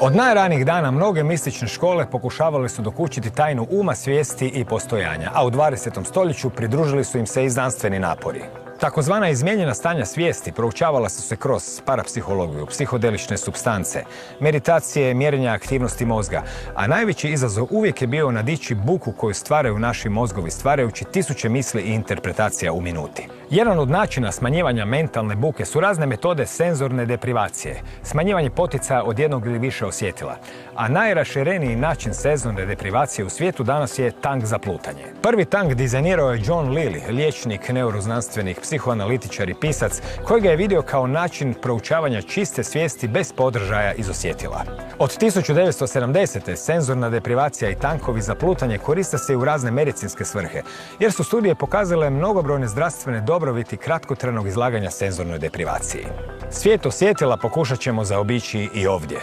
Od najranijih dana mnoge mistične škole pokušavale su dokućiti tajnu uma, svijesti i postojanja, a u 20. stoljeću pridružili su im se i znanstveni napori. Takozvana izmijenjena stanja svijesti proučavala su se kroz parapsihologiju, psihodelične substance, meditacije, mjerenja aktivnosti mozga, a najveći izazov uvijek je bio nadići buku koju stvaraju naši mozgovi, stvarajući tisuće misli i interpretacija u minuti. Jedan od načina smanjivanja mentalne buke su razne metode senzorne deprivacije, smanjivanje potica od jednog ili više osjetila. A najrašireniji način senzorne deprivacije u svijetu danas je tank za plutanje. Prvi tank dizajnirao je John Lilly, liječnik, neuroznanstvenik, psihoanalitičar i pisac, koji ga je vidio kao način proučavanja čiste svijesti bez podržaja iz osjetila. Od 1970. senzorna deprivacija i tankovi za plutanje koriste se i u razne medicinske svrhe, jer su studije pokazale mnogobrojne zdravstvene dobrobiti kratkotrenog izlaganja senzornoj deprivaciji. Svijet osjetila pokušat ćemo zaobići i ovdje,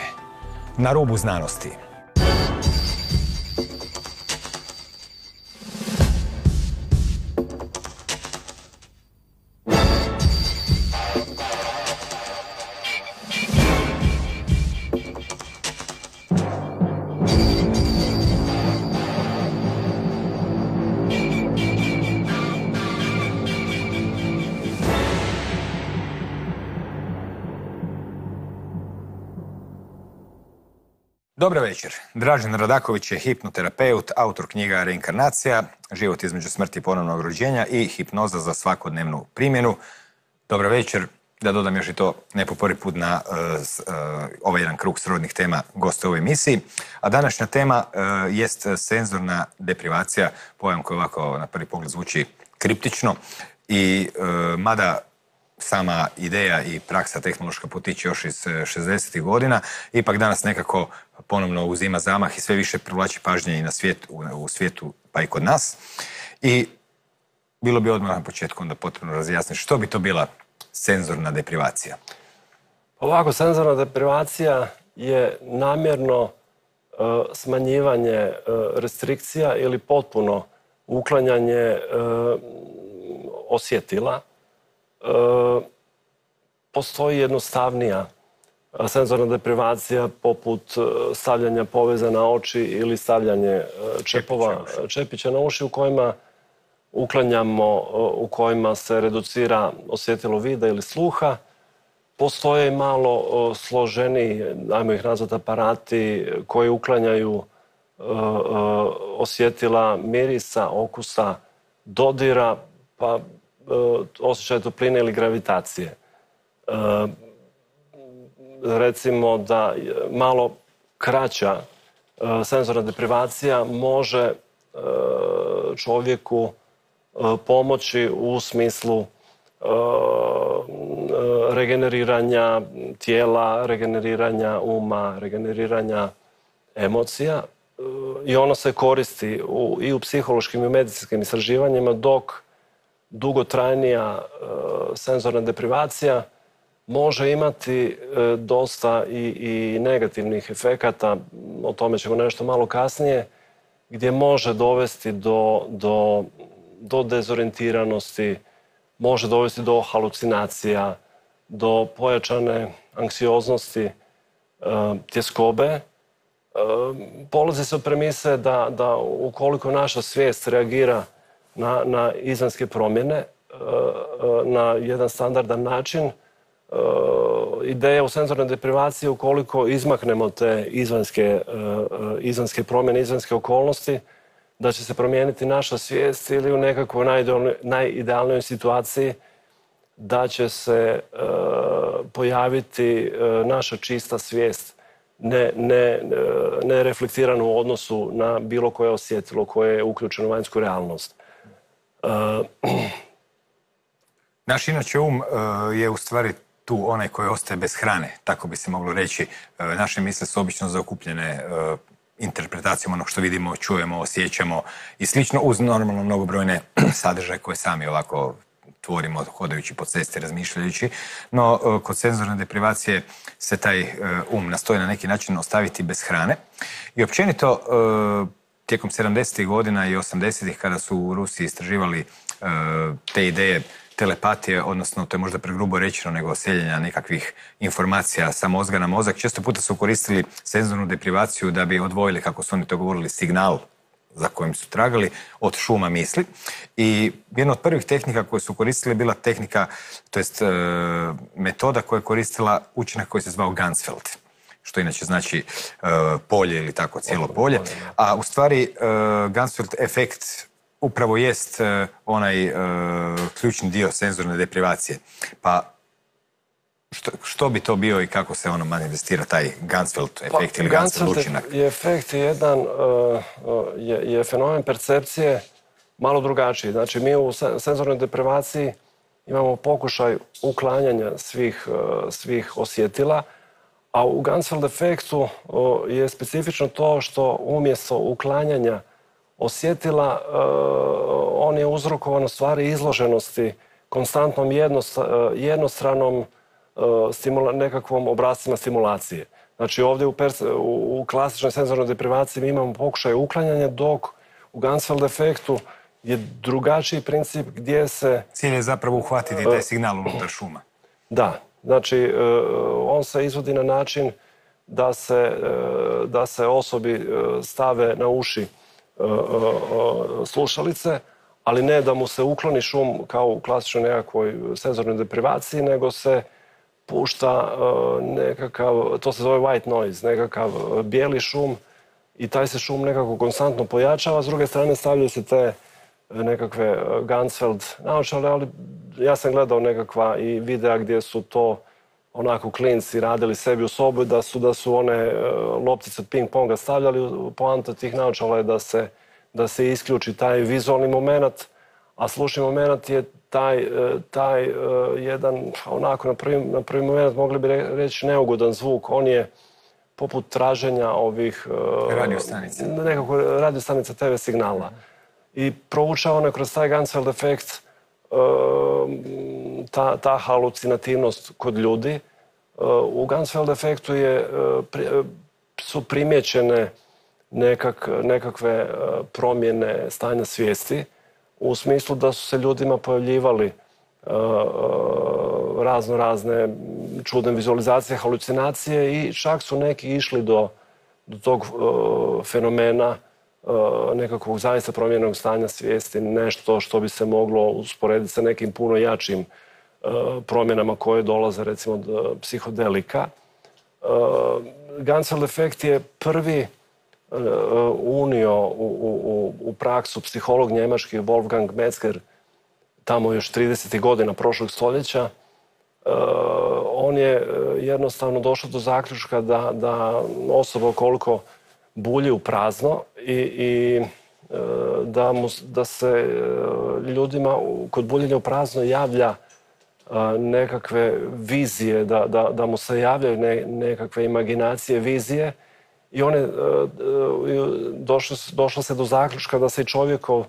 na rubu znanosti. Dobar večer. Dražen Radaković je hipnoterapeut, autor knjiga Reinkarnacija, život između smrti i ponovnog rođenja i hipnoza za svakodnevnu primjenu. Dobar večer. Da dodam još i to ne po prvi put na uh, uh, ovaj jedan krug srodnih tema goste u ovoj emisiji. A današnja tema uh, jest senzorna deprivacija, pojam koji ovako na prvi pogled zvuči kriptično i mada sama ideja i praksa tehnološka potiče još iz 60. godina, ipak danas nekako ponovno uzima zamah i sve više privlači pažnje i na svijet, u, svijetu, pa i kod nas. I bilo bi odmah na početku onda potrebno razjasniti što bi to bila senzorna deprivacija. Ovako, senzorna deprivacija je namjerno e, smanjivanje e, restrikcija ili potpuno uklanjanje e, osjetila. Postoji jednostavnija senzorna deprivacija poput e, stavljanja poveza na oči ili stavljanje e, čepova, čepića na uši u kojima uklanjamo, e, u kojima se reducira osjetilo vida ili sluha. Postoje malo složeni, ajmo ih nazvati aparati, koji uklanjaju osjetila mirisa, okusa, dodira, pa osjećaj topline ili gravitacije. Recimo da malo kraća e, senzorna deprivacija može e, čovjeku e, pomoći u smislu regeneriranja tijela, regeneriranja uma, regeneriranja emocija i ono se koristi i u psihološkim i medicinskim istraživanjima dok dugotrajnija senzorna deprivacija može imati e, dosta i, i negativnih efekata, o tome ćemo nešto malo kasnije, gdje može dovesti do, do, do dezorientiranosti, može dovesti do halucinacija, do pojačane anksioznosti, e, tjeskobe. E, polazi se od premise da, da ukoliko naša svijest reagira na, na izvanske promjene na jedan standardan način, Eh, ideja u senzornoj deprivaciji ukoliko izmaknemo te izvanske, izvanske promjene, izvanske okolnosti, da će se promijeniti naša svijest ili u nekakvoj najidealnoj situaciji da će se pojaviti naša čista svijest ne, ne, ne reflektirano u odnosu na bilo koje osjetilo koje je uključeno u vanjsku realnost. Naš inače um je u stvari tu onaj koji ostaje bez hrane, tako bi se moglo reći. E, naše misle su obično zaokupljene e, interpretacijom onog što vidimo, čujemo, osjećamo i slično uz normalno mnogobrojne sadržaje koje sami ovako tvorimo hodajući po cesti, razmišljajući. No, e, kod senzorne deprivacije se taj um nastoji na neki način ostaviti bez hrane. I općenito, tijekom 70. godina i 80. kada su u Rusiji istraživali te ideje telepatije, odnosno to je možda pregrubo rečeno nego seljenja nekakvih informacija sa mozga na mozak. Često puta su koristili senzornu deprivaciju da bi odvojili, kako su oni to govorili, signal za kojim su tragali od šuma misli. I jedna od prvih tehnika koje su koristili bila tehnika, to jest e, metoda koja je koristila učinak koji se zvao Gansfeld što inače znači e, polje ili tako cijelo polje. A u stvari e, Gansfeld efekt upravo jest onaj ključni dio senzorne deprivacije. Pa što, što bi to bio i kako se ono manifestira taj Gansfeld pa, efekt ili Gansfeld učinak? je efekt jedan, uh, uh, je, je fenomen percepcije malo drugačiji. Znači mi u senzornoj deprivaciji imamo pokušaj uklanjanja svih, uh, svih osjetila, a u Gansfeld efektu je specifično to što umjesto uklanjanja osjetila on je uzrokovan u stvari izloženosti konstantnom jednostranom E, stimula, nekakvom obrascima stimulacije. Znači ovdje u, u, klasičnoj senzornoj deprivaciji mi imamo pokušaj uklanjanja, dok u Gansfeld efektu je drugačiji princip gdje se... Cilj je zapravo uhvatiti taj signal unutar šuma. Da, znači e, on se izvodi na način da se, e, da se osobi stave na uši slušalice, ali ne da mu se ukloni šum kao u klasičnoj nekakvoj senzornoj deprivaciji, nego se pušta e, nekakav, to se zove white noise, nekakav e, bijeli šum i taj se šum nekako konstantno pojačava, s druge strane stavljaju se te e, nekakve Gansfeld naočale, ali ja sam gledao nekakva i videa gdje su to onako klinci radili sebi u sobu da su, da su one loptice od ping ponga stavljali, poanta tih naočala je da se, da se isključi taj vizualni moment, a slušni moment je taj, e, taj e, jedan, onako na prvi, na prvi moment mogli bi reći neugodan zvuk. On je poput traženja ovih... E, radiostanica. Nekako radiostanica TV signala. I proučavano je kroz taj Gansfeld efekt ta, ta halucinativnost kod ljudi. U Gansfeld efektu je, su primjećene nekak, nekakve promjene stanja svijesti u smislu da su se ljudima pojavljivali e, e, razno razne čudne vizualizacije, halucinacije i čak su neki išli do, tog e, fenomena nekakvog zaista promjenog stanja svijesti, nešto što bi se moglo usporediti sa nekim puno jačim promjenama koje dolaze recimo od psihodelika. Gansel efekt je prvi unio u, u, praksu psiholog njemački Wolfgang Metzger tamo još 30. godina prošlog stoljeća. E, on je e, jednostavno došao do zaključka da, da osoba koliko bulji u prazno i, i e, da, mu, da se ljudima kod buljenja u prazno javlja nekakve vizije, da, da, da mu se javljaju nekakve imaginacije, vizije i one, e, e, došlo, došlo se do zaključka da se čovjekov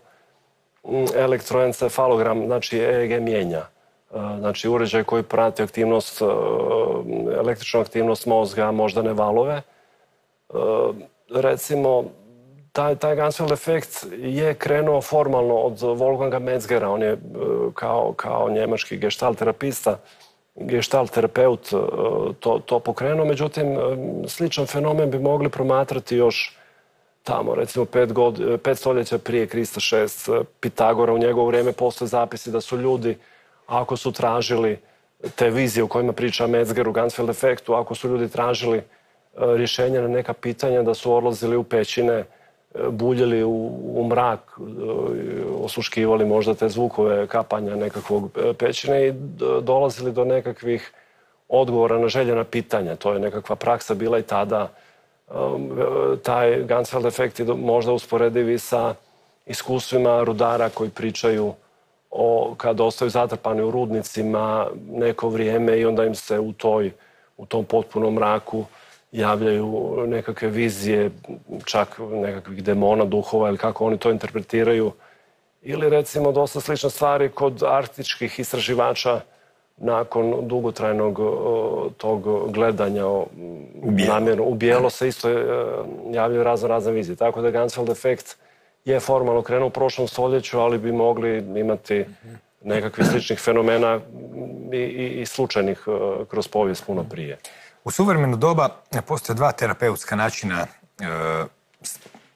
elektroencefalogram, znači EEG mijenja. E, znači uređaj koji prati aktivnost, električnu aktivnost mozga, moždane valove. Recimo, taj, taj Gansfeld efekt je krenuo formalno od Wolfganga Metzgera. On je kao, kao njemački gestalt terapista gestalt terapeut e, to, to pokrenuo, međutim e, sličan fenomen bi mogli promatrati još tamo, recimo pet, god, pet stoljeća prije Krista šest, e, Pitagora u njegovo vrijeme postoje zapisi da su ljudi, ako su tražili te vizije u kojima priča Metzger u Gansfeld efektu, ako su ljudi tražili rješenja na neka pitanja, da su odlazili u pećine, buljili u, mrak, e, osluškivali možda te zvukove kapanja nekakvog e, pećine i dolazili do nekakvih odgovora na željena pitanja. To je nekakva praksa bila i tada. E, taj Gansfeld efekt je možda usporedivi sa iskustvima rudara koji pričaju o kad ostaju zatrpani u rudnicima neko vrijeme i onda im se u toj u tom potpunom mraku javljaju nekakve vizije, čak nekakvih demona, duhova ili kako oni to interpretiraju. Ili recimo dosta slične stvari kod arktičkih istraživača nakon dugotrajnog tog gledanja o namjeru u bijelo se isto e, javljaju razne razne vizije. Tako da Gansfeld efekt je formalno krenuo u prošlom stoljeću, ali bi mogli imati nekakvih sličnih fenomena i, i, i slučajnih e, kroz povijest puno prije. U suvremeno doba postoje dva terapeutska načina e,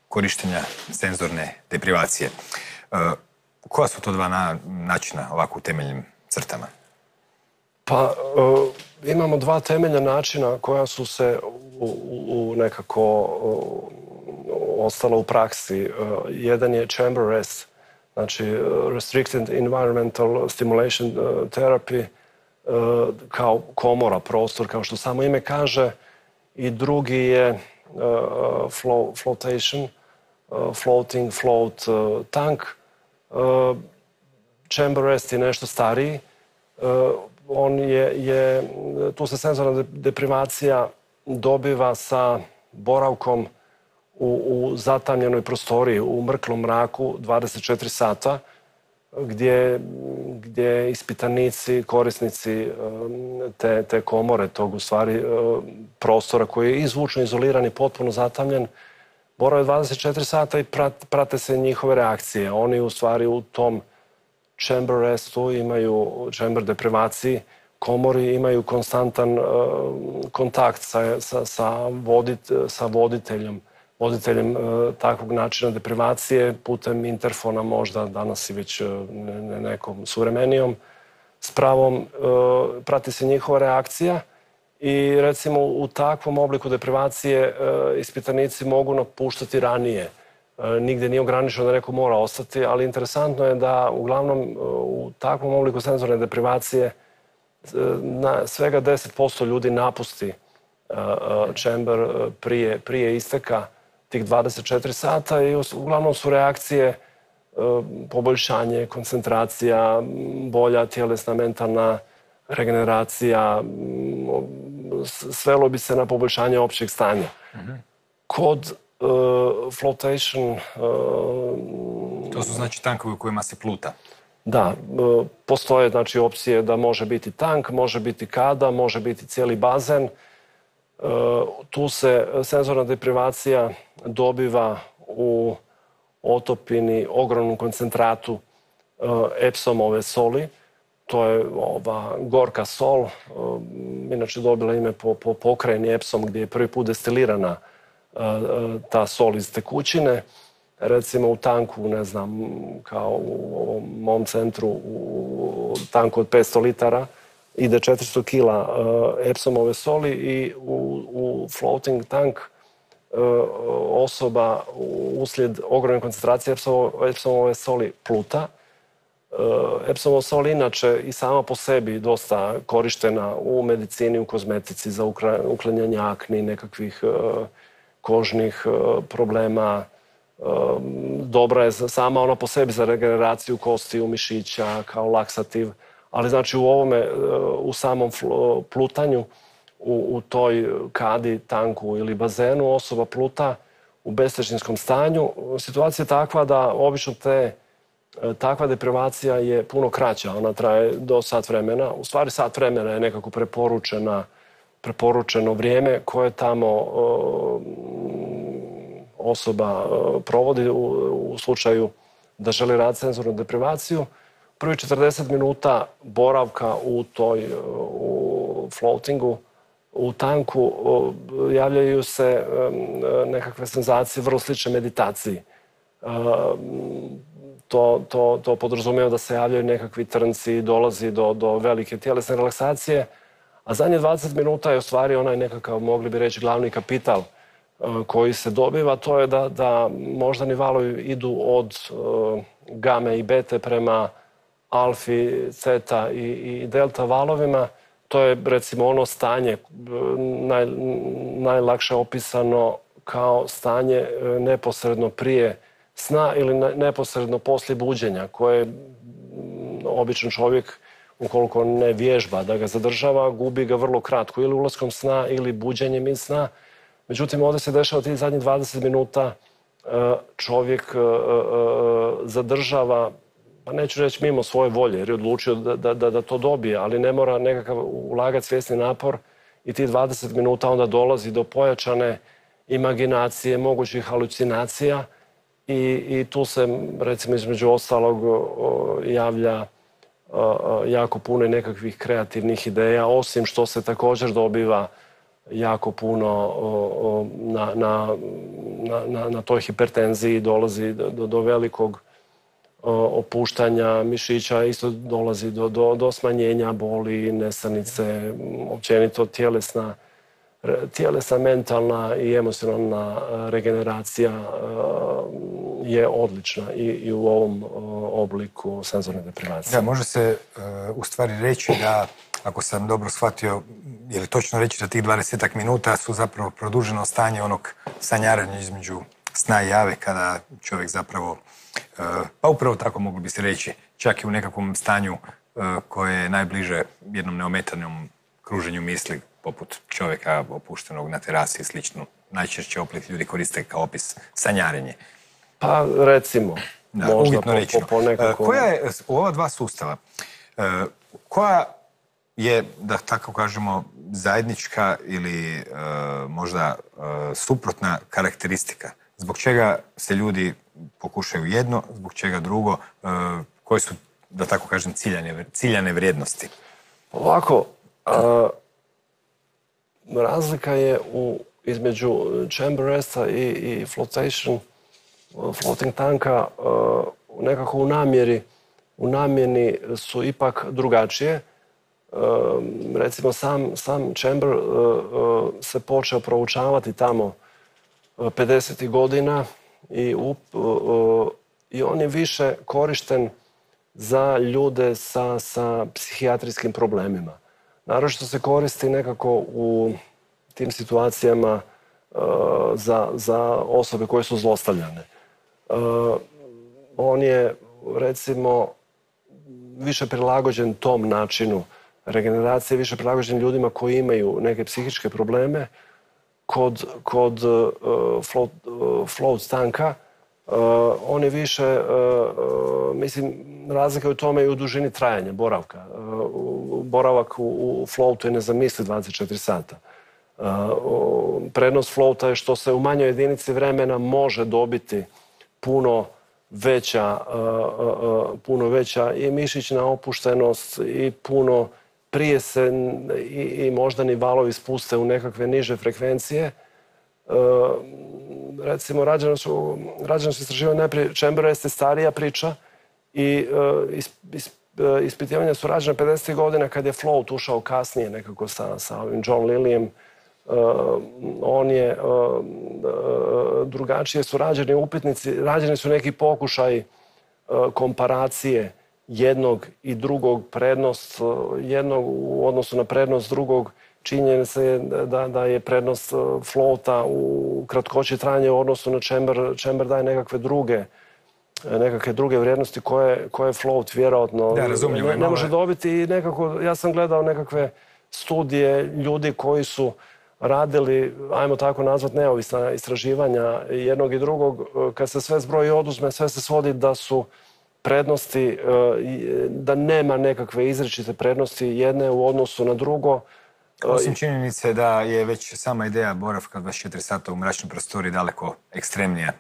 korištenja senzorne deprivacije. E, koja su to dva načina ovako u temeljnim crtama? Pa, imamo dva temeljna načina koja su se u, nekako ostala u praksi. jedan je chamber rest, znači restricted environmental stimulation therapy, kao komora, prostor, kao što samo ime kaže. I drugi je flotation, floating, float tank. Chamber rest je nešto stariji. On je, je, tu se senzorna deprivacija dobiva sa boravkom u, u zatamljenoj prostoriji, u mrklom mraku 24 sata gdje, gdje ispitanici, korisnici te, te komore, tog u stvari prostora koji je izvučno izoliran i potpuno zatamljen, borave 24 sata i prate se njihove reakcije. Oni u stvari u tom chamber restu imaju, chamber deprivaciji, komori imaju konstantan kontakt sa, sa, sa, sa voditeljom voditeljem e, takvog načina deprivacije putem interfona možda danas i već e, nekom suvremenijom s pravom e, prati se njihova reakcija i recimo u takvom obliku deprivacije ispitanici mogu napuštati ranije. Nigde nije ograničeno da neko mora ostati, ali interesantno je da uglavnom u takvom obliku senzorne deprivacije na svega 10% ljudi napusti chamber prije, prije isteka tih 24 sata i uglavnom su reakcije e, poboljšanje, koncentracija, bolja tjelesna, mentalna regeneracija, svelo bi se na poboljšanje općeg stanja. Kod e, flotation... E, to su znači tankovi u kojima se pluta? Da, postoje znači opcije da može biti tank, može biti kada, može biti cijeli bazen. Tu se senzorna deprivacija dobiva u otopini ogromnom koncentratu epsomove soli. To je ova gorka sol, inače dobila ime po, po pokrajini Epsom gdje je prvi put destilirana ta sol iz tekućine. Recimo u tanku, ne znam, kao u ovom mom centru, u tanku od 500 litara, ide 400 kila epsomove soli i u, u floating tank osoba uslijed ogromne koncentracije epsomove soli pluta. Epsomova sol inače i sama po sebi dosta korištena u medicini, u kozmetici za uklanjanje akni, nekakvih kožnih problema. Dobra je sama ona po sebi za regeneraciju kostiju, mišića, kao laksativ. Ali znači u ovome, u samom plutanju, u, toj kadi, tanku ili bazenu osoba pluta u bestežinskom stanju. Situacija je takva da obično te takva deprivacija je puno kraća. Ona traje do sat vremena. U stvari sat vremena je nekako preporučena, preporučeno vrijeme koje tamo osoba provodi u, slučaju da želi rad senzornu deprivaciju. Prvi 40 minuta boravka u toj u floatingu u tanku javljaju se nekakve senzacije vrlo slične meditaciji. To, to, to podrazumijeva da se javljaju nekakvi trnci, dolazi do, do velike tjelesne relaksacije, a zadnje 20 minuta je u stvari onaj nekakav, mogli bi reći, glavni kapital koji se dobiva, to je da, da moždani valovi idu od game i bete prema alfi, ceta i, i delta valovima to je recimo ono stanje naj, najlakše opisano kao stanje e, neposredno prije sna ili neposredno poslije buđenja koje običan čovjek ukoliko ne vježba da ga zadržava, gubi ga vrlo kratko ili ulaskom sna ili buđenjem iz sna. Međutim, ovdje se dešava tih zadnjih 20 minuta e, čovjek e, zadržava pa neću reći mimo svoje volje, jer je odlučio da, da, da, to dobije, ali ne mora nekakav ulagati svjesni napor i ti 20 minuta onda dolazi do pojačane imaginacije, mogućih halucinacija i, i tu se recimo između ostalog javlja jako puno nekakvih kreativnih ideja, osim što se također dobiva jako puno na, na, na, na toj hipertenziji dolazi do, do velikog opuštanja mišića, isto dolazi do, do, do smanjenja boli, nesanice, općenito tjelesna, tjelesna, mentalna i emocionalna regeneracija je odlična i, i u ovom obliku senzorne deprivacije. Da, može se u stvari reći da, ako sam dobro shvatio, je li točno reći da tih 20 minuta su zapravo produženo stanje onog sanjaranja između sna jave kada čovjek zapravo E, pa upravo tako moglo bi se reći, čak i u nekakvom stanju e, koje je najbliže jednom neometanom kruženju misli, poput čovjeka opuštenog na terasi i slično. Najčešće opet ljudi koriste kao opis sanjarenje. Pa recimo, da, možda po, po, e, Koja je u ova dva sustava, koja je, da tako kažemo, zajednička ili možda suprotna karakteristika? Zbog čega se ljudi pokušaju jedno, zbog čega drugo, e, koje su, da tako kažem, ciljane, ciljane vrijednosti? Ovako, razlika je u, između chamber resta i, i flotation, floating tanka, nekako u namjeri, u namjeni su ipak drugačije. recimo sam, sam chamber se počeo proučavati tamo 50. godina i, i on je više korišten za ljude sa, sa psihijatrijskim problemima. Naročito se koristi nekako u tim situacijama e, za, za osobe koje su zlostavljane. E, on je, recimo, više prilagođen tom načinu regeneracije, više prilagođen ljudima koji imaju neke psihičke probleme, kod, kod uh, float, uh, float tanka, uh, on je više, mislim, razlika je u tome i u dužini trajanja boravka. Boravak u, u floatu je nezamisli 24 sata. Prednost floata je što se u manjoj jedinici vremena može dobiti puno veća, puno veća i mišićna opuštenost i puno prije se i, i moždani valovi spuste u nekakve niže frekvencije. E, recimo, su, istraživanje najprije Chamber je starija priča i e, e, ispitivanja su rađene 50. godina kad je Float ušao kasnije nekako sa, sa ovim John Lillijem. on je drugačije su rađeni upitnici, rađeni su neki pokušaj komparacije jednog i drugog prednost, jednog u odnosu na prednost drugog, činjenica je da, da je prednost e, flota u kratkoći trajanja u odnosu na chamber, chamber daje nekakve druge nekakve druge vrijednosti koje, koje float vjerojatno ne, ne, može dobiti i nekako, ja sam gledao nekakve studije ljudi koji su radili, ajmo tako nazvat, neovisna istraživanja jednog i drugog, e, kad se sve zbroji oduzme, sve se svodi da su prednosti, e, da nema nekakve izrečite prednosti jedne u odnosu na drugo. E, Osim činjenice da je već sama ideja boravka 24 sata u mračnoj prostori daleko ekstremnija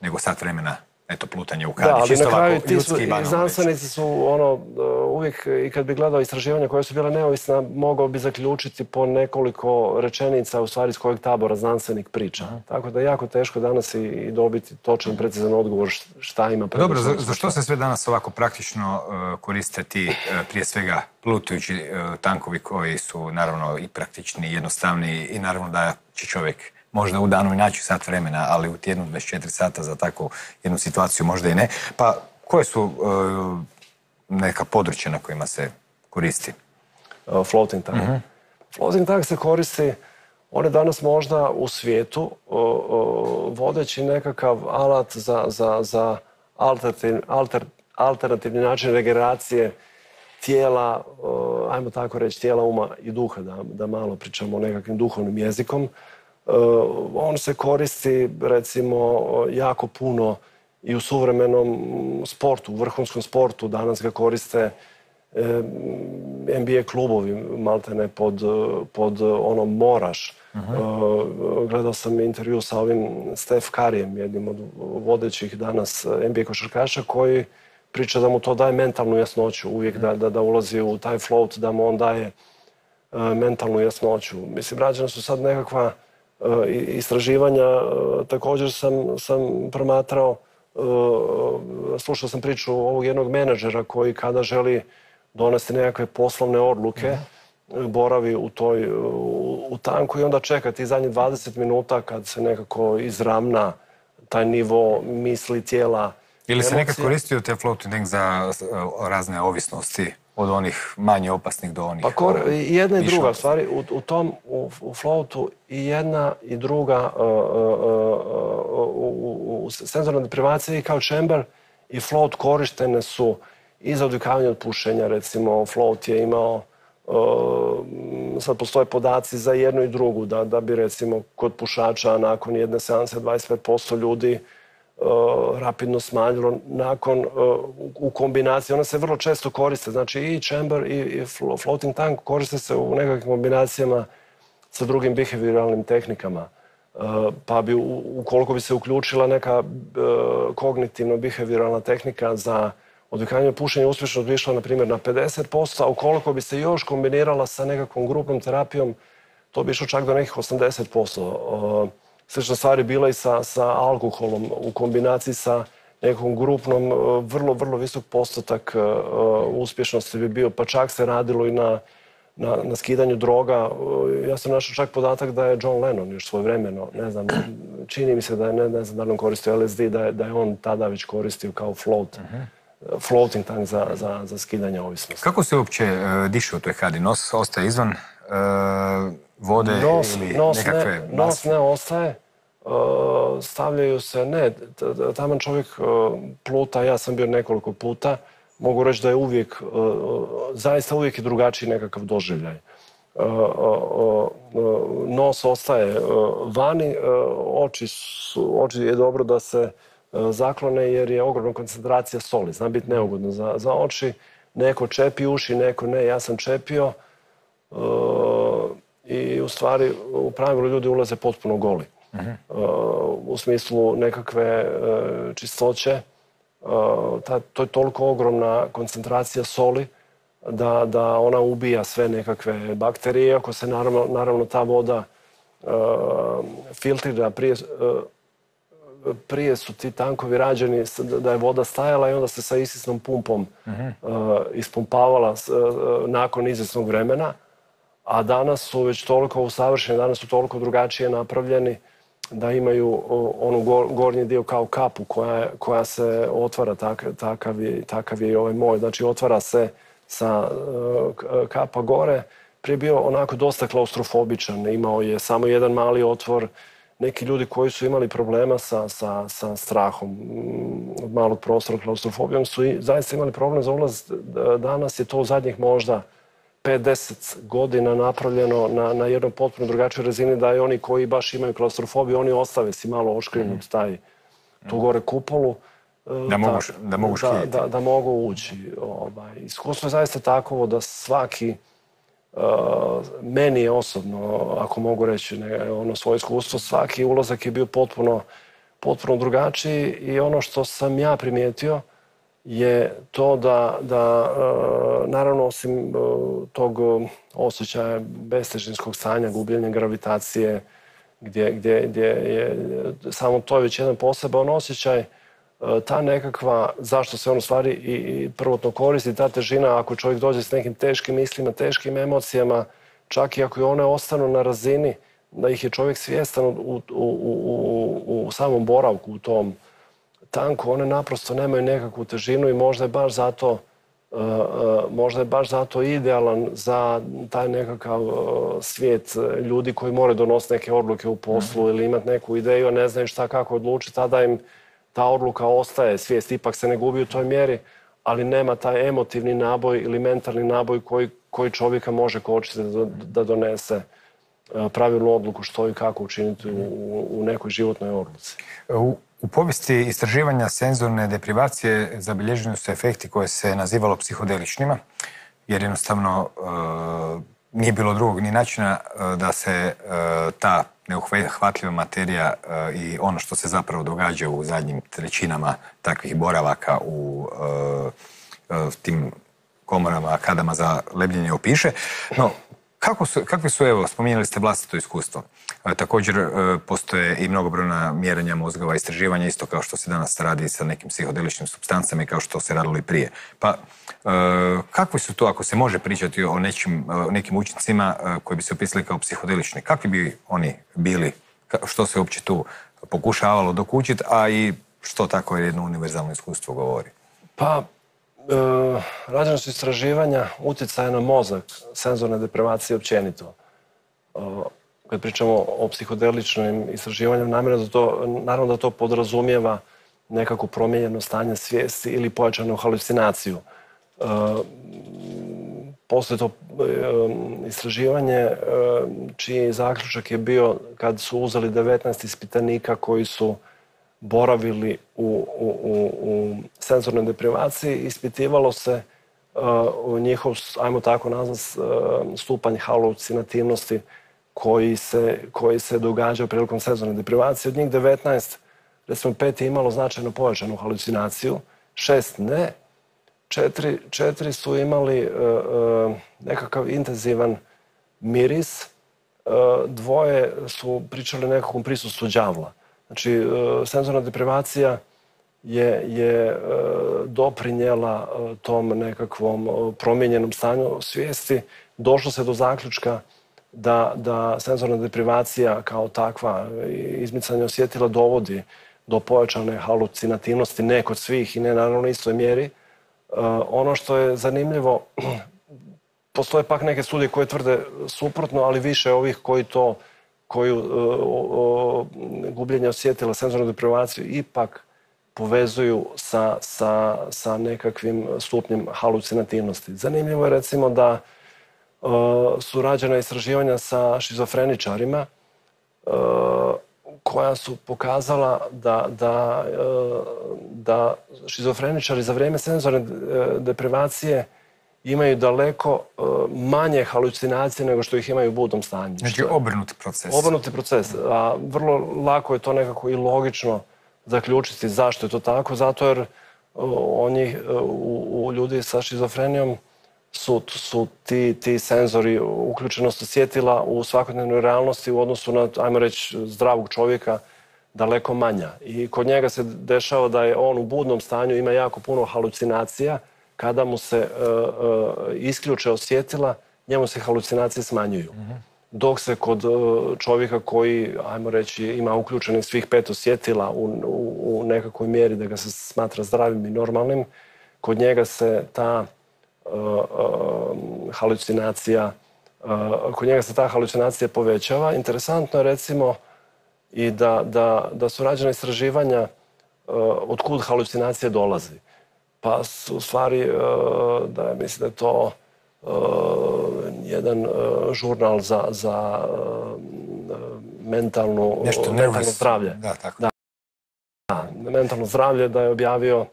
nego sat vremena eto, plutanje u kadi. Da, ali na kraju ti su, znanstvenici su ono, uvijek i kad bi gledao istraživanja koje su bile neovisna, mogao bi zaključiti po nekoliko rečenica u stvari iz kojeg tabora znanstvenik priča. Tako da je jako teško danas i, dobiti točan, precizan odgovor šta ima Dobro, za, što se sve danas ovako praktično uh, koriste ti uh, prije svega plutujući uh, tankovi koji su naravno i praktični i jednostavni i naravno da će čovjek možda u danu i naći sat vremena, ali u tjednu 24 sata za takvu jednu situaciju možda i ne. Pa koje su e, neka područja na kojima se koristi? Uh, floating tank. Mhm. Floating tank se koristi, on je danas možda u svijetu vodeći nekakav alat za, za, za alternativni način regeneracije tijela, ajmo tako reći, tijela, uma i duha, da, da malo pričamo nekakvim duhovnim jezikom. Eh, on se koristi recimo jako puno i u suvremenom sportu, u vrhunskom sportu. Danas ga koriste eh, NBA klubovi, maltene pod, pod onom Moraš. uh Gledao sam intervju sa ovim Steph Karijem, jednim od vodećih danas NBA košarkaša, koji priča da mu to daje mentalnu jasnoću, uvijek da, da, da ulazi u taj float, da mu on daje mentalnu jasnoću. Mislim, rađena su sad nekakva istraživanja, e, također sam, sam promatrao, slušao sam priču ovog jednog menadžera koji kada želi donesti nekakve poslovne odluke, boravi u toj u, tanku i onda čeka ti zadnjih 20 minuta kad se nekako izramna taj nivo misli, tijela, ili se nekad koristio te floating za razne ovisnosti od onih manje opasnih do onih... Pa kor, jedna i druga stvari, u, u tom, u, u floatu i jedna i druga uh, u, u senzornoj deprivaciji kao chamber i float korištene su i za odvikavanje od pušenja, recimo float je imao sad postoje podaci za jednu i drugu, da, da bi recimo kod pušača nakon jedne seanse 25% ljudi uh, rapidno smanjilo nakon uh, u kombinaciji. Ona se vrlo često koriste, znači i chamber i, floating tank koriste se u nekakvim kombinacijama sa drugim behavioralnim tehnikama. Uh, pa bi, ukoliko bi se uključila neka kognitivno behavioralna tehnika za odvikavanje pušenja uspješno bi išla, na primjer, na 50%, a ukoliko bi se još kombinirala sa nekakvom grupnom terapijom, to bi išlo čak do nekih 80%. Slična stvar je bila i sa, sa alkoholom u kombinaciji sa nekom grupnom, e, vrlo, vrlo visok postotak e, uspješnosti bi bio, pa čak se radilo i na, na, na skidanju droga. E, ja sam našao čak podatak da je John Lennon još svojevremeno, ne znam, čini mi se da je, ne, ne znam da li on koristio LSD, da je, da je on tada već koristio kao float. Uh-huh floating tank za, za, za skidanje ovisnosti. Kako se uopće uh, diše u toj kadi? Nos ostaje izvan uh, vode nos, ili nos nekakve ne, Nos ne ostaje. Uh, stavljaju se, ne, taman čovjek uh, pluta, ja sam bio nekoliko puta, mogu reći da je uvijek, uh, zaista uvijek je drugačiji nekakav doživljaj. Nos ostaje vani, oči, su, oči je dobro da se zaklone jer je ogromna koncentracija soli. Zna biti neugodno za, za oči. Neko čepi uši, neko ne. Ja sam čepio i u stvari u pravilu ljudi ulaze potpuno goli. Uh-huh. u smislu nekakve e, čistoće. Ta, to je toliko ogromna koncentracija soli da, ona ubija sve nekakve bakterije. Ako se naravno, ta voda uh, filtrira prije, uh, prije su ti tankovi rađeni da je voda stajala i onda se sa isisnom pumpom uh, ispumpavala uh, nakon izvesnog vremena a danas su već toliko usavršeni, danas su toliko drugačije napravljeni da imaju onu gornji dio kao kapu koja, koja se otvara, tak, takav, je, takav je i ovaj moj. Znači otvara se sa kapa gore. Prije bio onako dosta klaustrofobičan, imao je samo jedan mali otvor. Neki ljudi koji su imali problema sa, sa, sa strahom mm, od malog prostora, klaustrofobijom, su i, zaista imali problem za ulaz. Danas je to u zadnjih možda 5-10 godina napravljeno na, na jednoj potpuno drugačijoj razini da i oni koji baš imaju klaustrofobiju, oni ostave si malo oškrinut mhm. taj, tu gore kupolu. Da, da, mogu, da, mogu da, da, da, mogu ući. Ovaj. Iskustvo je zaista takovo da svaki, uh, meni je osobno, ako mogu reći ne, ono svoje iskustvo, svaki ulazak je bio potpuno, potpuno drugačiji i ono što sam ja primijetio, je to da, da e, naravno osim e, tog osjećaja bestežinskog stanja, gubljenja gravitacije, gdje, gdje, gdje je samo to je već jedan poseban osjećaj, e, ta nekakva, zašto se on u stvari i, prvotno koristi, ta težina ako čovjek dođe s nekim teškim mislima, teškim emocijama, čak i ako i one ostanu na razini, da ih je čovjek svjestan u, u, u, u samom boravku u tom tanko, one naprosto nemaju nekakvu težinu i možda je baš zato uh, uh, možda je baš zato idealan za taj nekakav uh, svijet ljudi koji moraju donositi neke odluke u poslu mm. ili imati neku ideju, a ne znaju šta kako odlučiti, tada im ta odluka ostaje, svijest ipak se ne gubi u toj mjeri, ali nema taj emotivni naboj ili mentalni naboj koji, koji čovjeka može kočiti da, da donese pravilnu odluku što i kako učiniti u, u nekoj životnoj odluci. U, u povijesti istraživanja senzorne deprivacije zabilježeni su efekti koje se nazivalo psihodeličnima, jer jednostavno e, nije bilo drugog ni načina da se ta neuhvatljiva materija i ono što se zapravo događa u zadnjim trećinama takvih boravaka u tim komorama, akadama za lebljenje opiše. No, kako su, kakvi su, evo, spominjali ste vlastito iskustvo. E, također e, postoje i mnogobrojna mjerenja mozgova, istraživanja, isto kao što se danas radi sa nekim psihodeličnim substancama i kao što se radilo i prije. Pa, e, kakvi su to, ako se može pričati o nekim učincima koji bi se opisali kao psihodelični, kakvi bi oni bili? Što se uopće tu pokušavalo dokučiti, a i što tako jedno univerzalno iskustvo govori? Pa, E, rađena su istraživanja utjecaja na mozak, senzorne deprivacije općenito. E, kad pričamo o psihodeličnim istraživanjem, naravno da to podrazumijeva nekako promijenjeno stanje svijesti ili pojačanu halucinaciju. E, postoje to istraživanje čiji zaključak je bio kad su uzeli 19 ispitanika koji su boravili u, u, u senzornoj deprivaciji, ispitivalo se uh, njihov, ajmo tako nazvat, uh, stupanj halucinativnosti koji se, koji se događa prilikom senzorne deprivacije. Od njih 19, recimo pet je imalo značajno pojačanu halucinaciju, šest ne, četiri, četiri su imali uh, nekakav intenzivan miris, dvoje su pričali nekakvom prisustvu đavla. Znači, e, senzorna deprivacija je, je e, doprinjela e, tom nekakvom promijenjenom stanju svijesti. Došlo se do zaključka da, da senzorna deprivacija kao takva izmicanje osjetila dovodi do pojačane halucinativnosti, ne kod svih i ne naravno istoj mjeri. Ono što je zanimljivo, postoje pak neke studije koje tvrde suprotno, ali više ovih koji to koju e, gubljenje osjetila, senzornu deprivaciju ipak povezuju sa, sa, sa nekakvim stupnjem halucinativnosti. Zanimljivo je recimo da e, su rađena istraživanja sa šizofreničarima e, koja su pokazala da, da, da šizofreničari za vrijeme senzorne deprivacije imaju daleko e, manje halucinacije nego što ih imaju u budnom stanju. Znači obrnuti proces. Obrnuti proces. A vrlo lako je to nekako i logično zaključiti zašto je to tako. Zato jer e, oni, e, u, ljudi sa šizofrenijom su, su ti, ti senzori uključenost osjetila u svakodnevnoj realnosti u odnosu na, ajmo reći, zdravog čovjeka daleko manja. I kod njega se dešava da je on u budnom stanju, ima jako puno halucinacija, kada mu se e, e, isključe osjetila, njemu se halucinacije smanjuju. Dok se kod e, čovjeka koji, ajmo reći, ima uključenih svih pet osjetila u, nekakvoj mjeri da ga se smatra zdravim i normalnim, kod njega se ta halucinacija kod njega se ta halucinacija povećava. Interesantno je recimo i da su rađena istraživanja od kud halucinacije dolazi. Pa su u stvari, e, da mislim da je to e, jedan e, žurnal za, za mentalno, mentalno zdravlje. Da, tako. Da. mentalno zdravlje da je objavio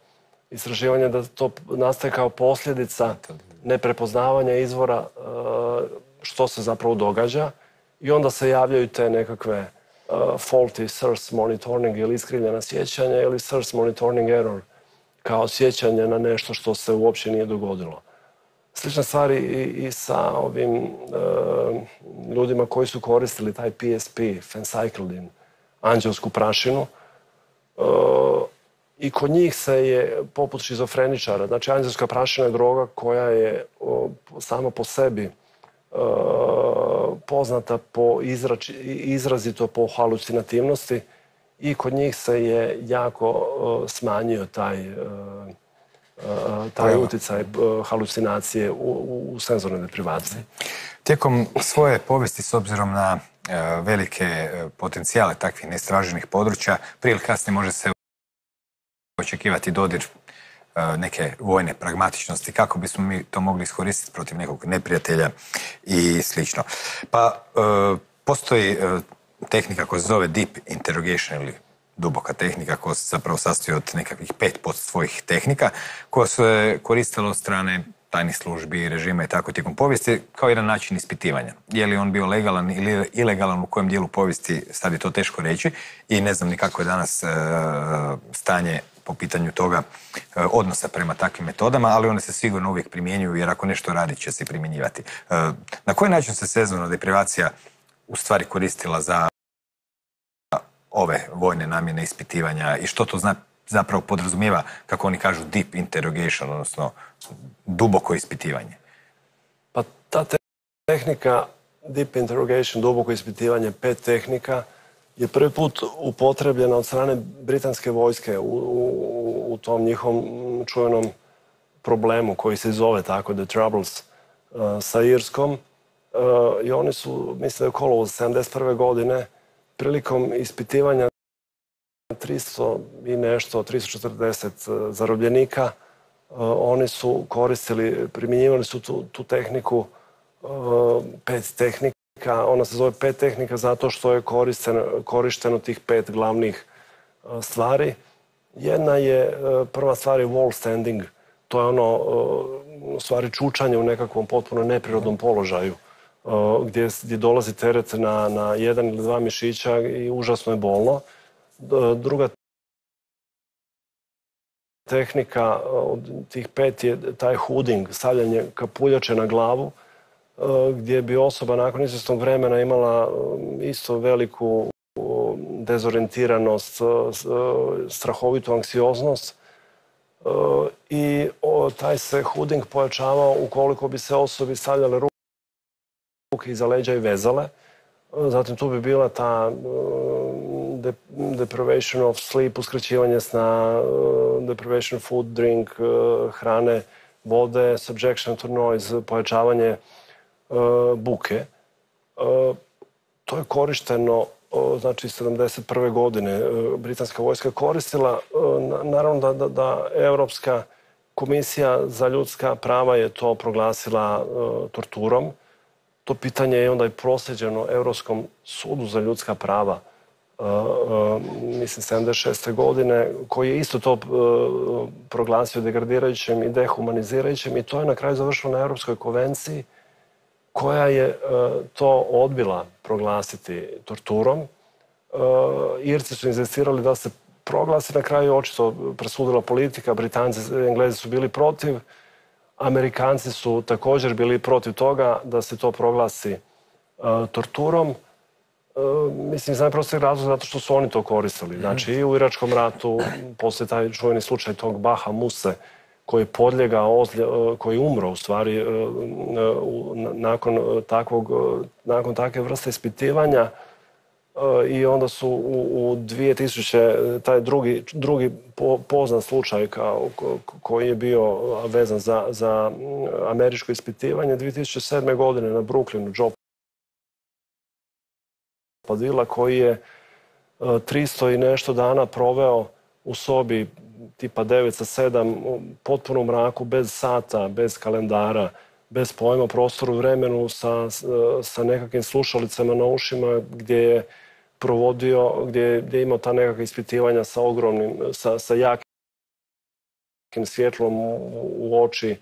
istraživanje da to nastaje kao posljedica neprepoznavanja izvora što se zapravo događa i onda se javljaju te nekakve faulty source monitoring ili iskrivljena sjećanja ili source monitoring error kao sjećanje na nešto što se uopće nije dogodilo. Slična stvari i, sa ovim e, ljudima koji su koristili taj PSP, fencyclidine, anđelsku prašinu. E, I kod njih se je, poput šizofreničara, znači anđelska prašina je droga koja je sama po sebi e, poznata po izrazito po halucinativnosti, i kod njih se je jako smanjio taj, e, e, taj utjecaj e, halucinacije u, u senzornoj deprivaciji. Tijekom svoje povijesti, s obzirom na velike potencijale takvih neistraženih područja, prije ili kasnije može se očekivati dodir neke vojne pragmatičnosti, kako bismo mi to mogli iskoristiti protiv nekog neprijatelja i slično. Pa postoji tehnika koja se zove deep interrogation ili duboka tehnika koja se zapravo sastoji od nekakvih pet pod svojih tehnika koja se koristila od strane tajnih službi, režima i tako tijekom povijesti kao jedan način ispitivanja. Je li on bio legalan ili ilegalan u kojem dijelu povijesti, sad je to teško reći i ne znam ni kako je danas e, stanje po pitanju toga e, odnosa prema takvim metodama, ali one se sigurno uvijek primjenjuju jer ako nešto radi će se primjenjivati. E, na koji način se sezona deprivacija u stvari koristila za ove vojne namjene ispitivanja i što to zna, zapravo podrazumijeva, kako oni kažu, deep interrogation, odnosno duboko ispitivanje? Pa ta tehnika deep interrogation, duboko ispitivanje, pet tehnika, je prvi put upotrebljena od strane britanske vojske u, tom njihovom čuvenom problemu koji se zove tako, The Troubles, uh, sa Irskom. I oni su, mislim da je kolovo 71. godine, prilikom ispitivanja 300 i nešto, 340 uh, zarobljenika, oni su koristili, primjenjivali su tu, tu tehniku, pet tehnika, ona se zove pet tehnika zato što je korišteno tih pet glavnih e, stvari. Jedna je, e, prva stvar je wall standing, to je ono, e, u stvari čučanje u nekakvom potpuno neprirodnom položaju, gdje, gdje dolazi teret na, na jedan ili dva mišića i užasno je bolno. Druga tehnika od tih pet je taj hooding, stavljanje kapuljače na glavu, gdje bi osoba nakon izvjesnog vremena imala isto veliku dezorientiranost, strahovitu anksioznost i taj se huding pojačavao ukoliko bi se osobi stavljale ruke iza leđa i vezale. Zatim tu bi bila ta deprivation of sleep, uskraćivanje sna, deprivation food, drink, hrane, vode, subjection to noise, pojačavanje buke. To je korišteno znači 71. godine britanska vojska koristila. Naravno da, da, da Europska komisija za ljudska prava je to proglasila torturom. To pitanje je onda i prosljeđeno Europskom sudu za ljudska prava mislim 76. godine koji je isto to proglasio degradirajućim i dehumanizirajućim i to je na kraju završilo na Europskoj konvenciji koja je e, to odbila proglasiti torturom. E, Irci su inzistirali da se proglasi, na kraju očito presudila politika, Britanci, Englezi su bili protiv, Amerikanci su također bili protiv toga da se to proglasi e, torturom. Mislim, iz najprostijeg razloga zato što su oni to koristili. Znači, i u Iračkom ratu, poslije taj čuveni slučaj tog Baha Muse, koji podljega, e, koji umro u stvari e, e, nakon takvog, nakon takve vrste ispitivanja i onda su u, u 2000, taj drugi, drugi poznat slučaj kao, koji je bio vezan za, za američko ispitivanje 2007. godine na Brooklynu, Joe Padilla koji je 300 i nešto dana proveo u sobi tipa 9 sa 7, potpuno mraku, bez sata, bez kalendara, bez pojma prostoru vremenu, sa, sa nekakvim slušalicama na ušima gdje je provodio, gdje, je imao ta nekakva ispitivanja sa ogromnim, sa, sa jakim svjetlom u oči,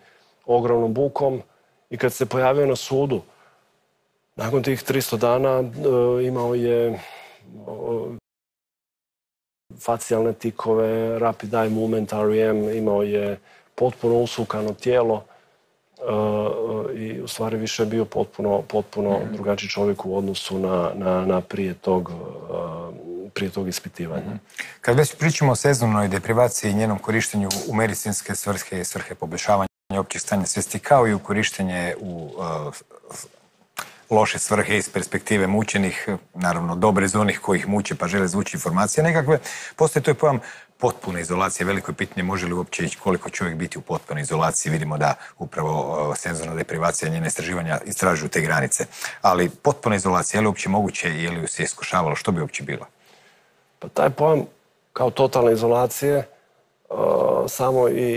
ogromnom bukom. I kad se pojavio na sudu, nakon tih 300 dana e, imao je facijalne tikove, rapid eye movement, REM, imao je potpuno usukano tijelo i u stvari više je bio potpuno, potpuno mhm. drugačiji čovjek u odnosu na, na, na prije, tog, uh, prije tog ispitivanja. Mhm. Kad već pričamo o sezonnoj deprivaciji i njenom korištenju u medicinske svrhe i svrhe poboljšavanja općih stanja svijesti, kao i u korištenje u uh, loše svrhe iz perspektive mučenih, naravno dobre iz onih koji ih muče pa žele zvući informacije nekakve. Postoji to je pojam potpune izolacije. Veliko je pitanje može li uopće koliko čovjek biti u potpunoj izolaciji. Vidimo da upravo senzorna deprivacija njene istraživanja istražuju te granice. Ali potpuna izolacija, je li uopće moguće i je li se iskušavalo? Što bi uopće bilo? Pa taj pojam kao totalne izolacije samo i,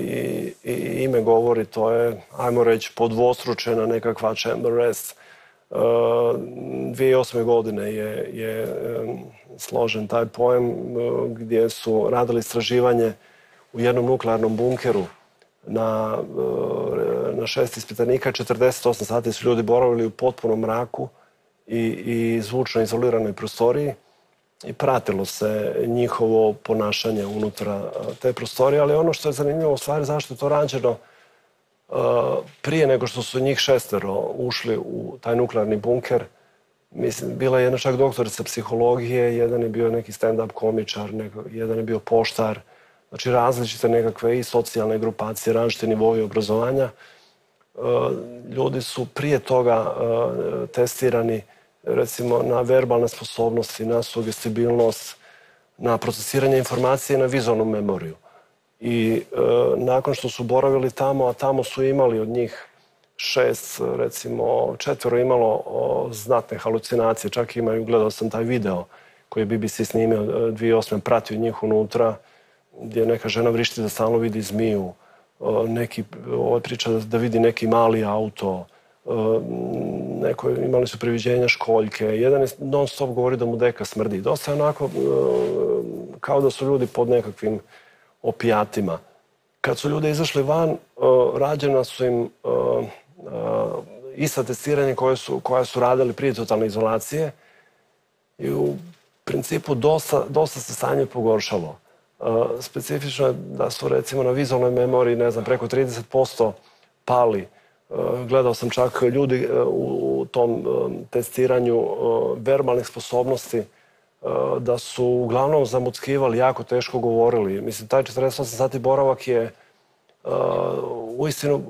i, ime govori, to je, ajmo reći, podvostručena nekakva chamber rest 2008. godine je, je složen taj pojam gdje su radili istraživanje u jednom nuklearnom bunkeru na, e, na šest ispitanika 48 sati su ljudi boravili u potpunom mraku i, i zvučno izoliranoj prostoriji i pratilo se njihovo ponašanje unutra te prostorije, ali ono što je zanimljivo u stvari zašto je to rađeno prije nego što su njih šestero ušli u taj nuklearni bunker, mislim, bila je jedna čak doktorica psihologije, jedan je bio neki stand-up komičar, jedan je bio poštar, znači različite nekakve i socijalne grupacije, različite nivoje obrazovanja. Ljudi su prije toga testirani recimo na verbalne sposobnosti, na sugestibilnost, na procesiranje informacije i na vizualnu memoriju. I e, nakon što su boravili tamo, a tamo su imali od njih šest, recimo četvero imalo o, znatne halucinacije, čak imaju, gledao sam taj video koji je BBC snimio 2008. pratio njih unutra, gdje neka žena vrišti da stalno vidi zmiju, neki, ovo priča da vidi neki mali auto, neko, imali su priviđenja školjke, jedan je non stop govori da mu deka smrdi. Dosta je onako kao da su ljudi pod nekakvim opijatima. Kad su ljudi izašli van, rađena su im ista testiranja koje su, koja su radili prije totalne izolacije i u principu dosta, dosta se stanje pogoršalo. Specifično je da su recimo na vizualnoj memoriji, ne znam, preko 30% pali Gledao sam čak ljudi u tom e, testiranju verbalnih sposobnosti da su uglavnom zamuckivali, jako teško govorili. Mislim, taj 48 sati boravak je uistinu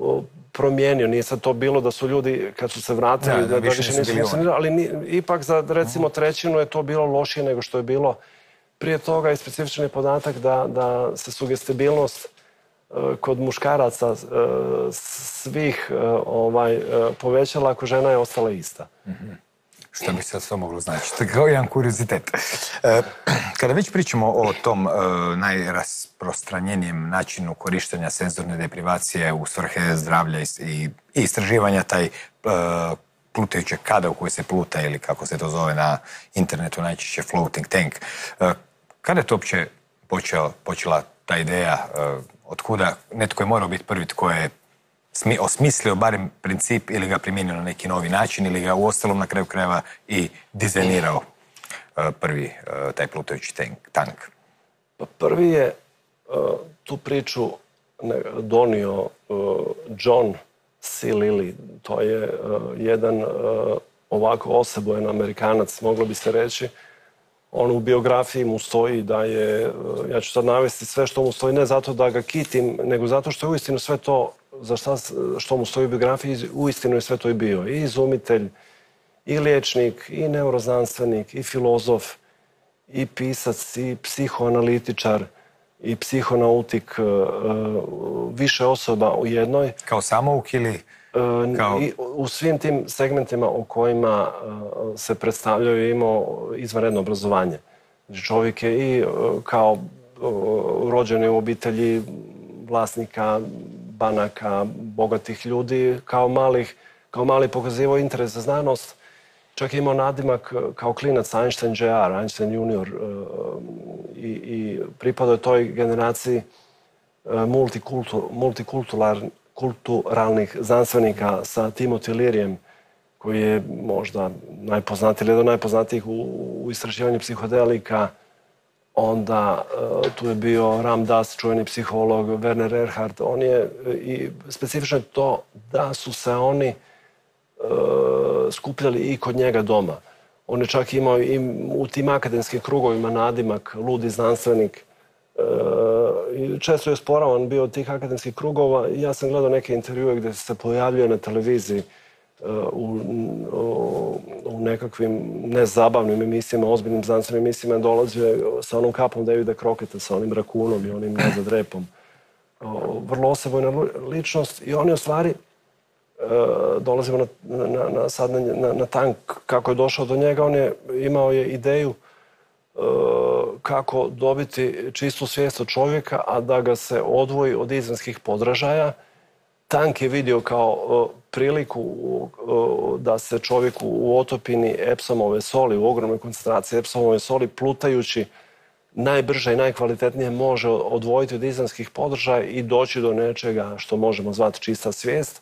promijenio. Nije sad to bilo da su ljudi, kad su se vratili, da, da, više, nisu funkcionirali, ali ipak za recimo trećinu je to bilo lošije nego što je bilo prije toga i specifičan je podatak da, da se sugestibilnost kod muškaraca svih ovaj, povećala ako žena je ostala ista. mm Što bi se to moglo značiti? Kao jedan kuriozitet. Kada već pričamo o tom najrasprostranjenijem načinu korištenja senzorne deprivacije u svrhe zdravlja i istraživanja taj plutajućeg kada u koji se pluta ili kako se to zove na internetu najčešće floating tank. Kada je to uopće počela ta ideja od kuda netko je morao biti prvi tko je osmislio barem princip ili ga primijenio na neki novi način ili ga uostalom na kraju krajeva i dizajnirao e, prvi e, taj plutajući tank? Pa prvi je e, tu priču donio John C. Lilly. To je jedan ovako osebojen Amerikanac, moglo bi se reći, on u biografiji mu stoji da je, ja ću sad navesti sve što mu stoji, ne zato da ga kitim, nego zato što je uistinu sve to, za šta, što mu stoji u biografiji, uistinu je sve to i bio. I izumitelj, i liječnik, i neuroznanstvenik, i filozof, i pisac, i psihoanalitičar, i psihonautik, e, e, više osoba u jednoj. Kao samouk ili kao... I u svim tim segmentima o kojima se predstavljaju imao izvanredno obrazovanje. Znači čovjek je i kao rođeni u obitelji vlasnika banaka, bogatih ljudi, kao malih, kao mali pokazivao interes za znanost. Čak je imao nadimak kao klinac Einstein Jr., Einstein junior i, i pripadao je toj generaciji multikultur, multikulturalnih kulturalnih znanstvenika sa Timothy Learyem, koji je možda najpoznatiji ili jedan najpoznatijih u istraživanju psihodelika. Onda e, tu je bio Ram Dass, čuveni psiholog, Werner Erhard. On je i specifično to da su se oni e, skupljali i kod njega doma. On je čak imao i u tim akademskim krugovima nadimak, ludi znanstvenik. E, često je sporavan bio od tih akademskih krugova. Ja sam gledao neke intervjue gdje se pojavljuje na televiziji e, u, u nekakvim nezabavnim emisijama, ozbiljnim znanstvenim emisijama dolazio sa onom kapom Davida Kroketa, sa onim rakunom i onim nazad repom. Vrlo osebojna ličnost i on je u stvari e, dolazimo na, na, na, sad na, na tank kako je došao do njega, on je imao je ideju kako dobiti čistu svijest od čovjeka, a da ga se odvoji od izvanskih podražaja. Tank je vidio kao priliku da se čovjeku u otopini epsomove soli, u ogromnoj koncentraciji epsomove soli, plutajući najbrže i najkvalitetnije može odvojiti od izanskih podržaja i doći do nečega što možemo zvati čista svijest.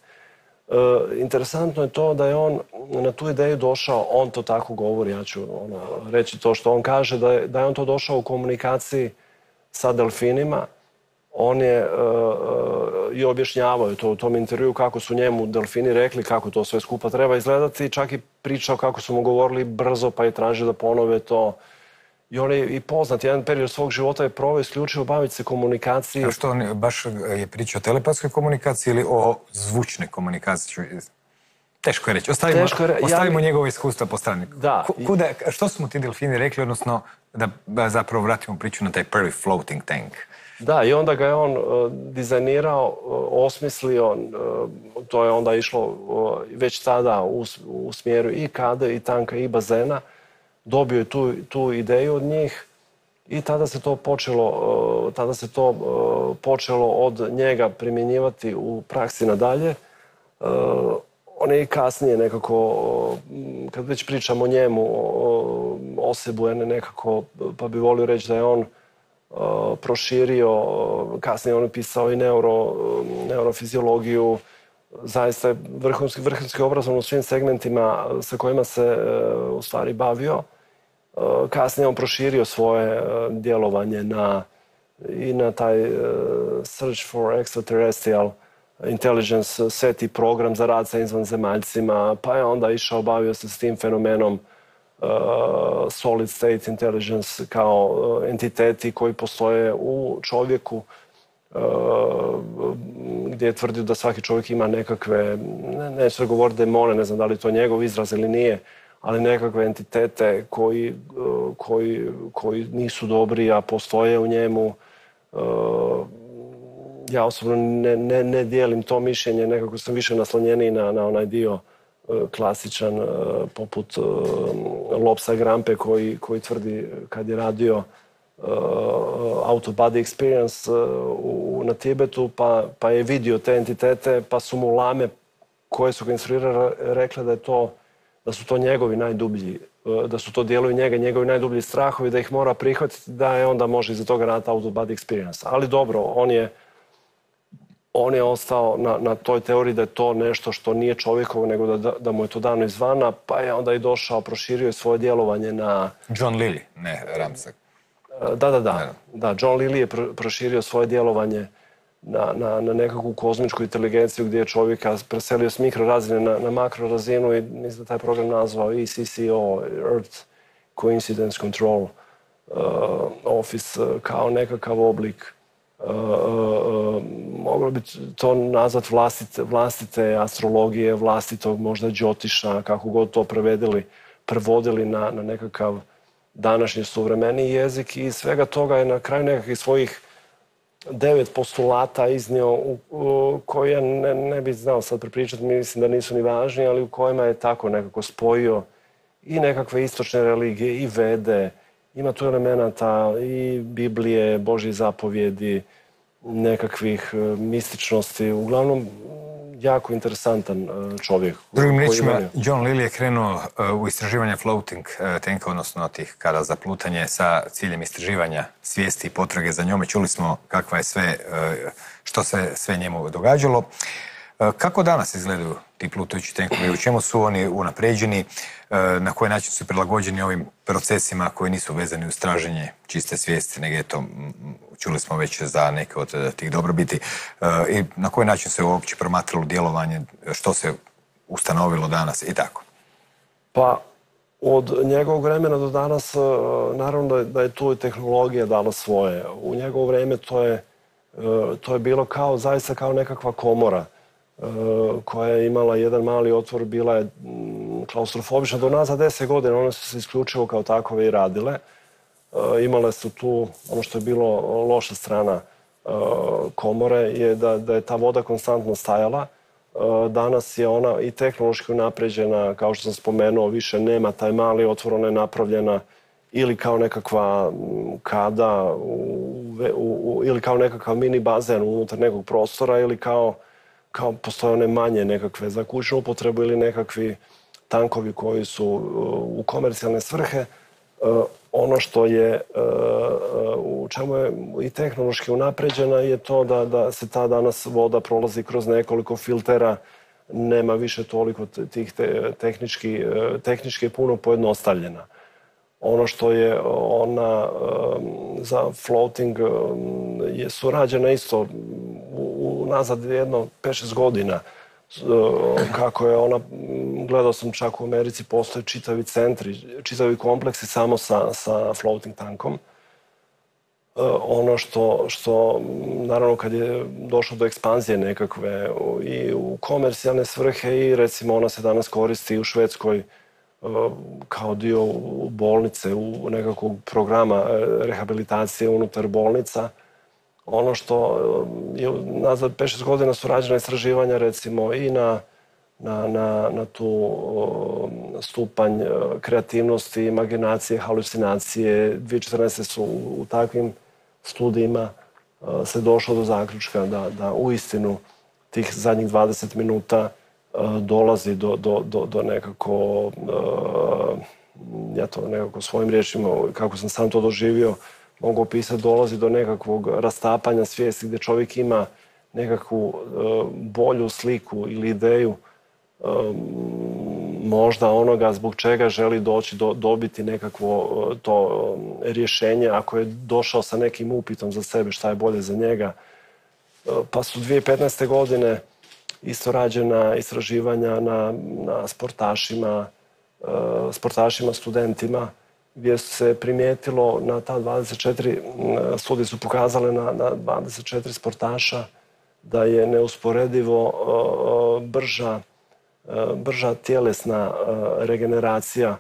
E, interesantno je to da je on na tu ideju došao, on to tako govori, ja ću ono, reći to što on kaže, da je on to došao u komunikaciji sa delfinima. On je e, i objašnjavao je to u tom intervju kako su njemu delfini rekli kako to sve skupa treba izgledati. Čak i pričao kako su mu govorili brzo pa je tražio da ponove to i on je i poznat, jedan period svog života je proveo isključivo baviti se komunikacijom. A što on baš je pričao o telepatskoj komunikaciji ili o zvučnoj komunikaciji? Teško je reći. Ostavimo, Teško je, ostavimo ja, njegove iskustva po strani. Da. Kuda, što su mu ti delfini rekli, odnosno da, zapravo vratimo priču na taj prvi floating tank? Da, i onda ga je on uh, dizajnirao, uh, osmislio, uh, to je onda išlo već tada u, smjeru i kade, i tanka, i bazena dobio je tu, tu ideju od njih i tada se to počelo, e, tada se to e, počelo od njega primjenjivati u praksi nadalje. E, on je i kasnije nekako, kad već pričamo o njemu, osebu je nekako, pa bi volio reći da je on proširio, kasnije on je pisao i neuro, neurofiziologiju, zaista je vrhunski, vrhunski obrazovan u svim segmentima sa kojima se u stvari bavio. Eh, kasnije on proširio svoje eh, djelovanje na i na taj eh, Search for Extraterrestrial Intelligence SETI program za rad sa izvanzemaljcima, pa je onda išao, bavio se s tim fenomenom Solid State Intelligence kao entiteti koji postoje u čovjeku gdje je tvrdio da svaki čovjek ima nekakve, ne, neću govoriti demone, ne znam da li to njegov izraz ili nije, ali nekakve entitete koji, koji, koji nisu dobri, a postoje u njemu. Ja osobno ne, ne, dijelim to mišljenje, nekako sam više naslonjeniji na, na onaj dio klasičan, poput Lopsa Grampe koji, koji tvrdi kad je radio auto body experience u, na Tibetu, pa, pa je vidio te entitete, pa su mu lame koje su ga instruirale rekle da je to da su to njegovi najdublji, e, da su to dijelovi njega, njegovi najdublji strahovi, da ih mora prihvatiti, da je onda može iza toga raditi auto body experience. Ali dobro, on je, on je ostao na, na toj teoriji da je to nešto što nije čovjekovo, nego da, da mu je to dano izvana, pa je onda i došao, proširio je svoje djelovanje na... John Lilly, ne Ramsak. E, da, da, da. Da, John Lilly je proširio svoje djelovanje na, na, na nekakvu kozmičku inteligenciju gdje je čovjeka preselio s mikrorazine na, na makro razinu i mislim da taj program nazvao ECCO, Earth Coincidence Control uh, Office uh, kao nekakav oblik uh, uh, moglo bi to nazvat vlastite, vlastite astrologije, vlastitog možda džotiša, kako god to prevedili, prevodili na, na nekakav današnji suvremeni jezik i svega toga je na kraju nekakvih svojih devet postulata iznio u, u, koje ne, ne bih znao sad prepričati, mislim da nisu ni važni, ali u kojima je tako nekako spojio i nekakve istočne religije i vede, ima tu elemenata i Biblije, Božji zapovjedi, nekakvih e, mističnosti. Uglavnom, jako interesantan e, čovjek. Drugim riječima, John Lilly je krenuo e, u istraživanje floating tenka, odnosno tih kada za plutanje sa ciljem istraživanja svijesti i potrage za njome. Čuli smo kakva je sve, što se sve njemu događalo. Kako danas izgledaju ti plutajući tenkovi? U čemu su oni unapređeni? Na koji način su prilagođeni ovim procesima koji nisu vezani uz traženje čiste svijesti, nego to čuli smo već za neke od eh, tih dobrobiti, i na koji način se uopće promatralo djelovanje, što se ustanovilo danas i tako? Pa, od njegovog vremena do danas, naravno da je, tu i tehnologija dala svoje. U njegovo vrijeme to je, to je bilo kao, zaista kao nekakva komora koja je imala jedan mali otvor, bila je mm, klaustrofobična. Do nas za deset godina one su se isključivo kao takove i radile. E, imale su tu, ono što je bilo loša strana e, komore, je da, da je ta voda konstantno stajala. Danas je ona i tehnološki napređena, kao što sam spomenuo, više nema taj mali otvor, ona je napravljena ili kao nekakva kada ili kao nekakav mini bazen unutar nekog prostora ili kao, kao postoje one manje nekakve za kućnu upotrebu ili nekakvi tankovi koji su u komercijalne svrhe ono što je e, e, čemu je i tehnološki unapređena je to da, da se ta danas voda prolazi kroz nekoliko filtera, nema više toliko tih te, tehnički, e, tehnički je puno pojednostavljena. Ono što je ona za floating je surađena isto nazad jedno 5-6 godina kako je ona, gledao sam čak u Americi, postoje čitavi centri, čitavi kompleksi samo sa, sa floating tankom. Ono što, što, naravno, kad je došlo do ekspanzije nekakve i u komercijalne svrhe i recimo ona se danas koristi u Švedskoj kao dio bolnice, u nekakvog programa e, rehabilitacije unutar bolnica. Ono što je nazad 5-6 godina su rađena istraživanja recimo i na, na, na, na tu stupanj e, kreativnosti, imaginacije, halucinacije. 2014. su u takvim studijima e, se došlo do zaključka da, da u istinu tih zadnjih 20 minuta dolazi do, do, do, do nekako, ja to nekako svojim riječima, kako sam sam to doživio, mogu opisati, dolazi do nekakvog rastapanja svijesti gdje čovjek ima nekakvu bolju sliku ili ideju možda onoga zbog čega želi doći do, dobiti nekakvo to rješenje ako je došao sa nekim upitom za sebe šta je bolje za njega. Pa su 2015. godine isto rađena istraživanja na, na sportašima, e, sportašima, studentima, gdje se primijetilo na ta 24, studije su pokazale na, na 24 sportaša da je neusporedivo e, brža, e, brža tjelesna regeneracija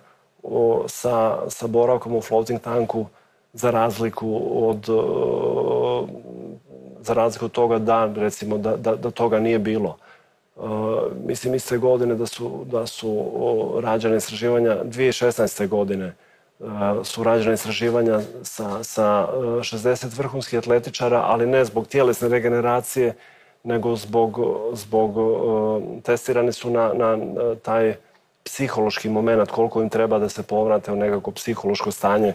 sa, sa boravkom u floating tanku za razliku od za razliku od toga da recimo da, da, toga nije bilo. Uh, mislim iste godine da su, da su rađene istraživanja 2016. godine su rađene istraživanja sa, sa 60 uh, vrhunskih atletičara, ali ne zbog tjelesne regeneracije, nego zbog, zbog testirani su na, na taj psihološki moment, koliko im treba da se povrate u nekako psihološko stanje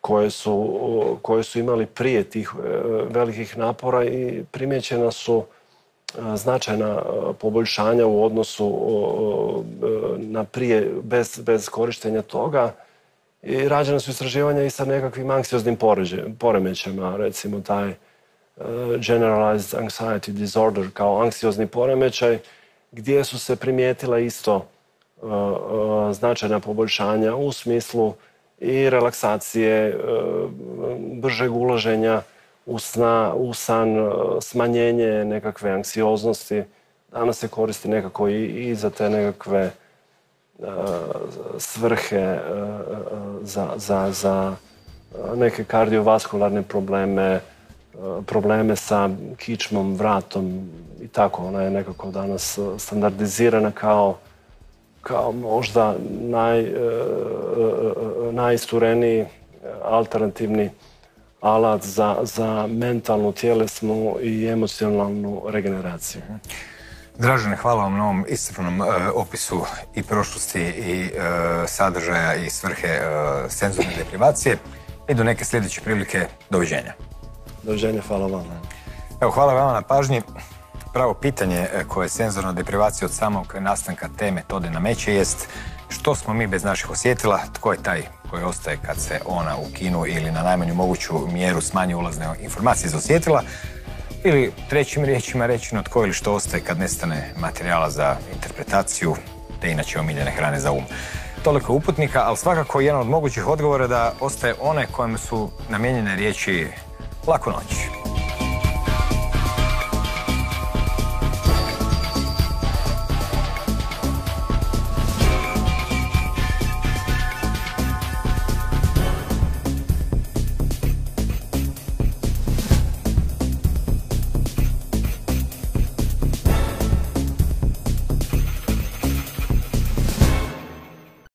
koje su, koje su imali prije tih velikih napora i primjećena su značajna poboljšanja u odnosu na prije bez, bez korištenja toga. I rađena su istraživanja i sa nekakvim anksioznim poremećajima, recimo taj generalized anxiety disorder kao anksiozni poremećaj, gdje su se primijetila isto značajna poboljšanja u smislu i relaksacije, bržeg ulaženja u, u san, e, smanjenje nekakve anksioznosti. Danas se koristi nekako i, i za te nekakve svrhe uh, za, za, za neke kardiovaskularne probleme, probleme sa kičmom, vratom i tako. Ona je nekako danas standardizirana kao, kao možda naj, najistureniji alternativni alat za, za mentalnu, tjelesnu i emocionalnu regeneraciju. Dražene, hvala vam na ovom iscrpnom e, opisu i prošlosti i e, sadržaja i svrhe e, senzorne deprivacije i do neke sljedeće prilike. Doviđenja. Doviđenja, hvala vam. Evo, hvala vama na pažnji. Pravo pitanje koje senzorna deprivacija od samog nastanka te metode nameće jest što smo mi bez naših osjetila, tko je taj koji ostaje kad se ona ukinu ili na najmanju moguću mjeru smanji ulazne informacije iz osjetila ili trećim riječima rečeno tko ili što ostaje kad nestane materijala za interpretaciju te inače omiljene hrane za um. Toliko uputnika, ali svakako jedan od mogućih odgovora da ostaje one kojima su namijenjene riječi laku noć.